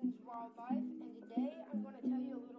Mason's Wildlife, and today I'm going to tell you a little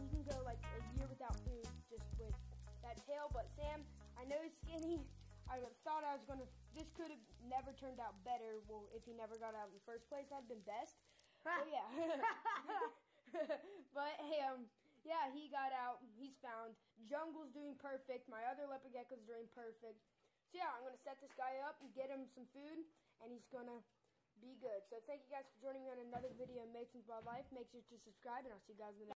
he can go like a year without food just with that tail. But Sam, I know he's skinny. I thought I was gonna. This could have never turned out better. Well, if he never got out in the first place, that'd been best. but yeah. but hey, um, yeah, he got out. He's found. Jungle's doing perfect. My other leopard gecko's doing perfect. So yeah, I'm gonna set this guy up and get him some food, and he's gonna be good. So thank you guys for joining me on another video of Mason's Wildlife. Make sure to subscribe, and I'll see you guys in the next.